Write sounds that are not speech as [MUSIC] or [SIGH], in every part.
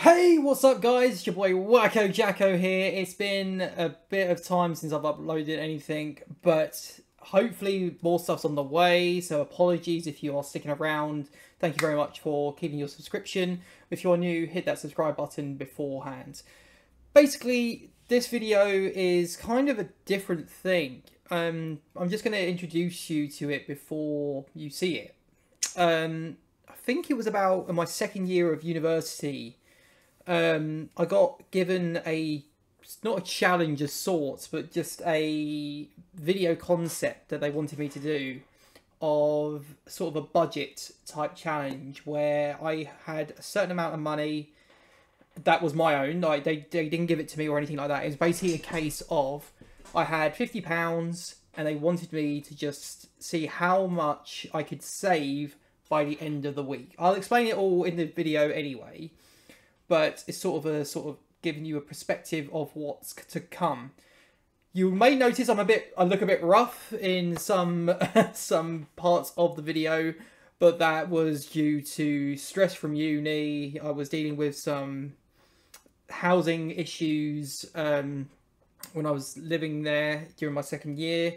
Hey, what's up guys? It's your boy Whacko Jacko here. It's been a bit of time since I've uploaded anything, but hopefully more stuff's on the way, so apologies if you are sticking around. Thank you very much for keeping your subscription. If you're new, hit that subscribe button beforehand. Basically, this video is kind of a different thing. Um, I'm just going to introduce you to it before you see it. Um, I think it was about my second year of university um, I got given a not a challenge of sorts, but just a video concept that they wanted me to do of sort of a budget type challenge where I had a certain amount of money that was my own. Like they, they didn't give it to me or anything like that. It was basically a case of I had fifty pounds and they wanted me to just see how much I could save by the end of the week. I'll explain it all in the video anyway but it's sort of a sort of giving you a perspective of what's to come. You may notice I'm a bit, I look a bit rough in some [LAUGHS] some parts of the video, but that was due to stress from uni. I was dealing with some housing issues um, when I was living there during my second year,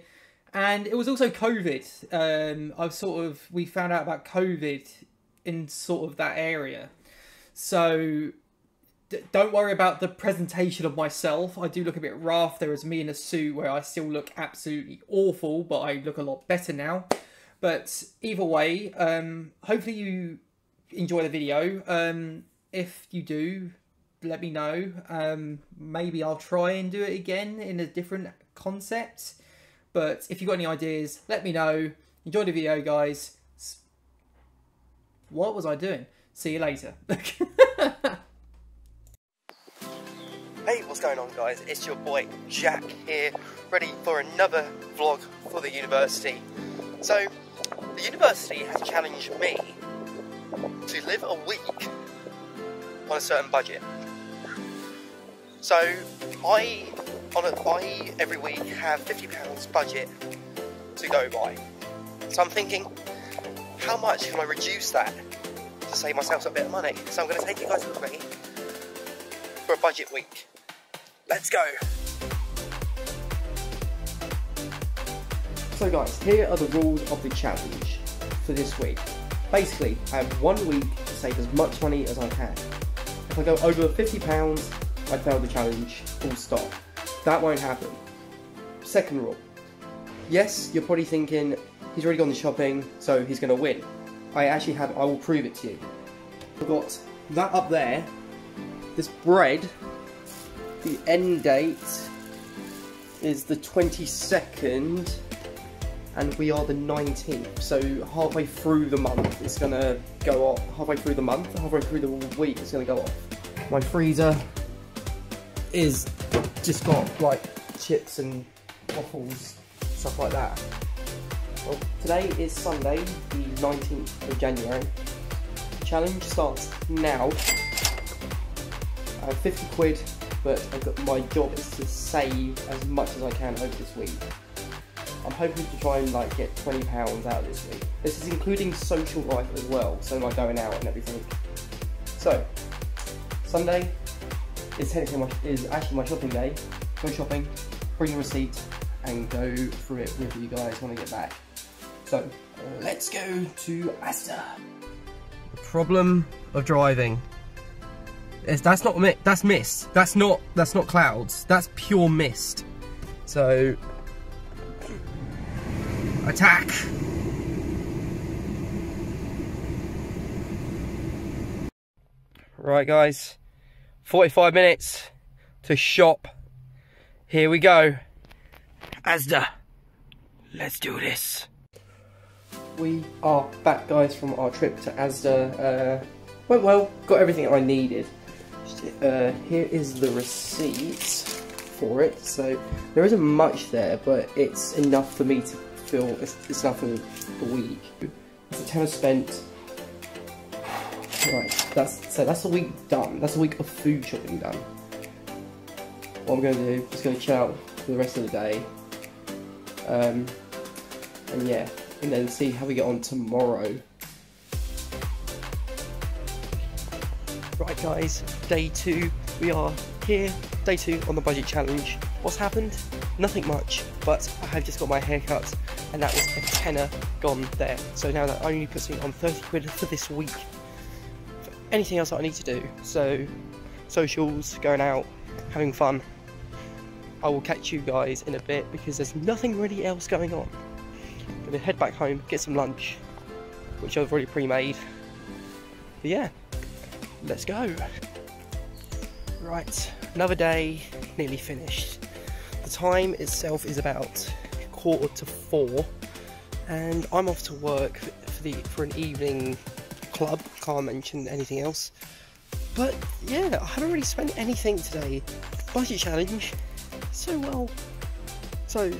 and it was also COVID. Um, I've sort of we found out about COVID in sort of that area, so don't worry about the presentation of myself. I do look a bit rough. There is me in a suit where I still look absolutely awful, but I look a lot better now. But either way, um, hopefully you enjoy the video. Um, if you do, let me know. Um, maybe I'll try and do it again in a different concept. But if you've got any ideas, let me know. Enjoy the video, guys. What was I doing? See you later. [LAUGHS] Hey, what's going on guys? It's your boy Jack here, ready for another vlog for the university. So, the university has challenged me to live a week on a certain budget. So, I, on a, I every week have £50 budget to go by. So I'm thinking, how much can I reduce that to save myself a bit of money? So I'm going to take you guys with me for a budget week. Let's go. So guys, here are the rules of the challenge for this week. Basically, I have one week to save as much money as I can. If I go over £50, I fail the challenge, full stop. That won't happen. Second rule. Yes, you're probably thinking, he's already gone to shopping, so he's going to win. I actually have, I will prove it to you. I've got that up there, this bread the end date is the 22nd and we are the 19th so halfway through the month it's gonna go off. Halfway through the month halfway through the week it's gonna go off. My freezer is just got like chips and waffles stuff like that. Well today is Sunday the 19th of January. Challenge starts now. Have 50 quid but got, my job is to save as much as I can over this week. I'm hoping to try and like get £20 out this week. This is including social life as well, so like going out and everything. So, Sunday is technically my, is actually my shopping day. Go shopping, bring a receipt, and go through it with you guys when I get back. So, let's go to Asda. The problem of driving that's not mist. that's mist. That's not that's not clouds. That's pure mist. So attack. Right guys, 45 minutes to shop. Here we go. Asda. Let's do this. We are back guys from our trip to Asda. Uh, went well, got everything I needed uh, here is the receipt for it. So there isn't much there, but it's enough for me to feel it's, it's enough for the week. It's a tenner spent. Right, that's so that's a week done. That's a week of food shopping done. What I'm going to do is going to chill out for the rest of the day. Um, and yeah, and then see how we get on tomorrow. Right guys, day two, we are here, day two on the budget challenge. What's happened? Nothing much, but I have just got my hair cut and that was a tenner gone there. So now that only puts me on 30 quid for this week. For anything else that I need to do, so socials, going out, having fun. I will catch you guys in a bit because there's nothing really else going on. I'm gonna head back home, get some lunch, which I've already pre-made. But yeah, let's go. Right, another day, nearly finished. The time itself is about quarter to four, and I'm off to work for the for an evening club. Can't mention anything else. But yeah, I haven't really spent anything today. Budget challenge, so well. So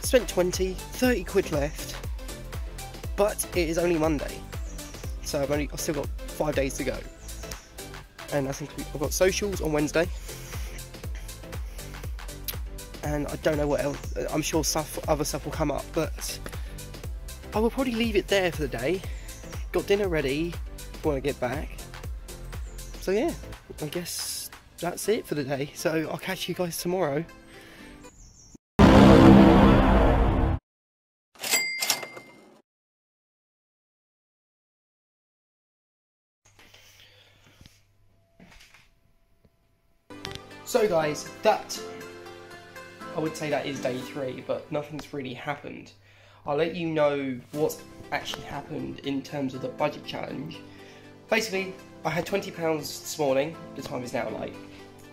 spent 20, 30 quid left, but it is only Monday, so I've only I've still got five days to go and I think I've got socials on Wednesday. And I don't know what else. I'm sure stuff, other stuff will come up, but I will probably leave it there for the day. Got dinner ready when I get back. So yeah, I guess that's it for the day. So I'll catch you guys tomorrow. So guys, that I would say that is day three, but nothing's really happened. I'll let you know what's actually happened in terms of the budget challenge. Basically, I had twenty pounds this morning. The time is now like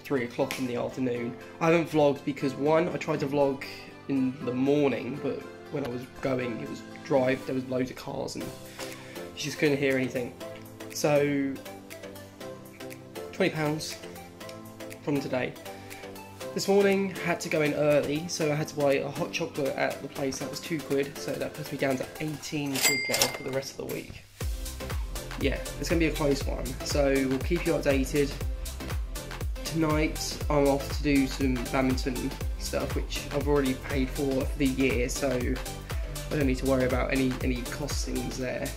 three o'clock in the afternoon. I haven't vlogged because one, I tried to vlog in the morning, but when I was going, it was drive. There was loads of cars, and you just couldn't hear anything. So, twenty pounds from today. This morning had to go in early, so I had to buy a hot chocolate at the place that was two quid, so that puts me down to 18 quid now for the rest of the week. Yeah, it's gonna be a close one, so we'll keep you updated. Tonight I'm off to do some badminton stuff, which I've already paid for for the year, so I don't need to worry about any any costings there.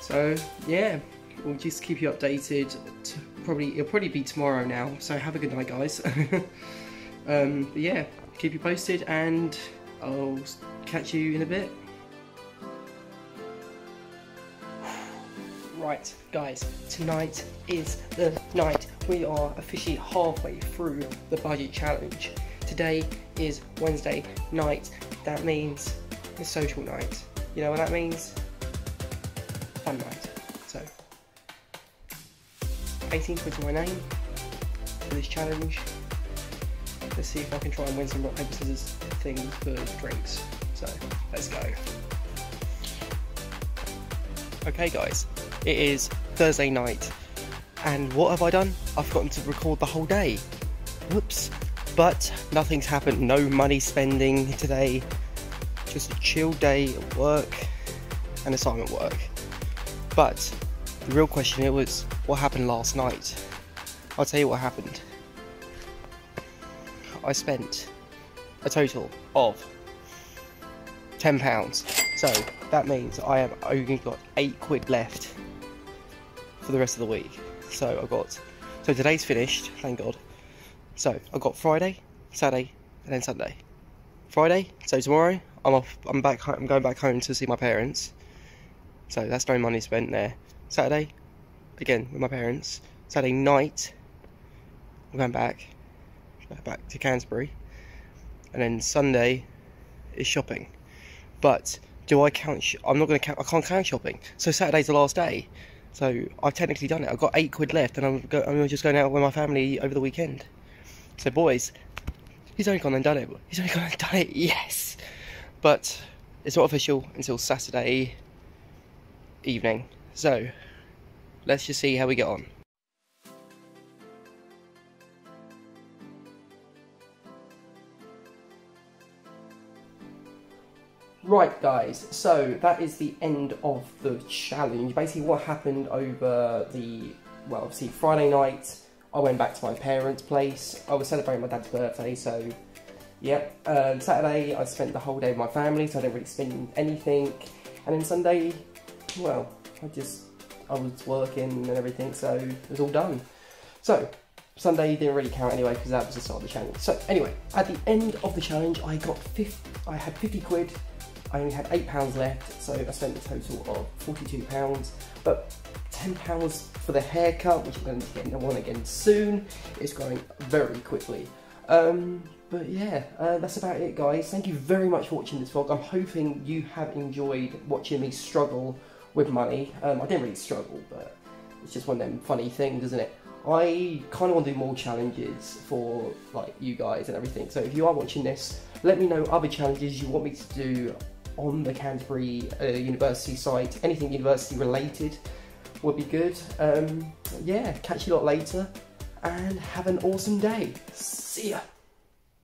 So yeah, we'll just keep you updated probably it'll probably be tomorrow now. So have a good night, guys. [LAUGHS] um, yeah, keep you posted, and I'll catch you in a bit. [SIGHS] Right, guys, tonight is the night. We are officially halfway through the budget challenge. Today is Wednesday night. That means it's social night. You know what that means? Fun night. 18 quid to my name for this challenge. Let's see if I can try and win some rock, paper, scissors things for drinks. So, let's go. Okay guys, it is Thursday night, and what have I done? I've forgotten to record the whole day. Whoops. But nothing's happened, no money spending today, just a chill day at work and assignment work. But the real question here was what happened last night. I'll tell you what happened. I spent a total of £10. So that means I have only got 8 quid left for the rest of the week. So I got, so today's finished, thank God. So I got Friday, Saturday, and then Sunday. Friday, so tomorrow I'm off. I'm back. I'm going back home to see my parents. So that's no money spent there. Saturday, again with my parents. Saturday night, I'm going back, back to Canterbury, and then Sunday is shopping. But do I count? I'm not going to count. I can't count shopping. So Saturday's the last day. So I've technically done it. I've got eight quid left, and I'm, go, I'm just going out with my family over the weekend. So boys, he's only gone and done it. He's only gone and done it. Yes, but it's not official until Saturday evening. So let's just see how we get on. Right guys, so that is the end of the challenge. Basically what happened over the, well obviously Friday night, I went back to my parents' place. I was celebrating my dad's birthday, so yeah. Um, Saturday I spent the whole day with my family, so I didn't really spend anything. And then Sunday, well, I just I was working and everything, so it was all done. So Sunday didn't really count anyway because that was the start of the challenge. So anyway, at the end of the challenge, I got 50, I had 50 quid. I only had eight pounds left, so I spent a total of 42 pounds. But 10 pounds for the haircut, which I'm going to get one again soon. It's growing very quickly. Um, but yeah, uh, that's about it, guys. Thank you very much for watching this vlog. I'm hoping you have enjoyed watching me struggle with money. Um, I didn't really struggle, but it's just one of them funny things, isn't it? I kind of want to do more challenges for like you guys and everything. So if you are watching this, let me know other challenges you want me to do on the Canterbury uh, University site. Anything university related would be good. Um, yeah, catch you lot later and have an awesome day. See ya.